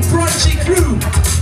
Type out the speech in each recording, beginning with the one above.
Prodigy Crew.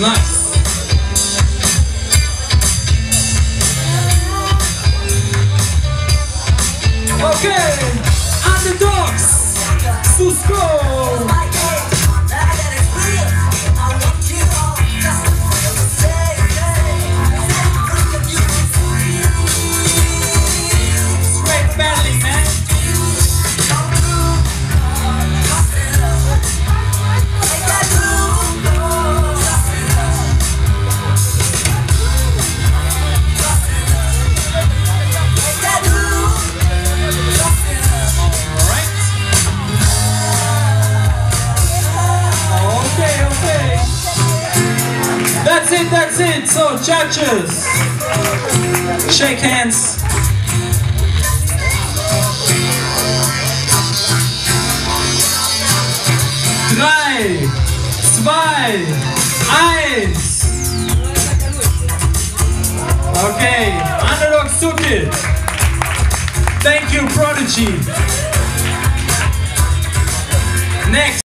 Nice. Okay. Underdogs. Susco. It, that's it. So, judges, shake hands. Drei, zwei, eins. Okay, underdog took it. Thank you, Prodigy. Next.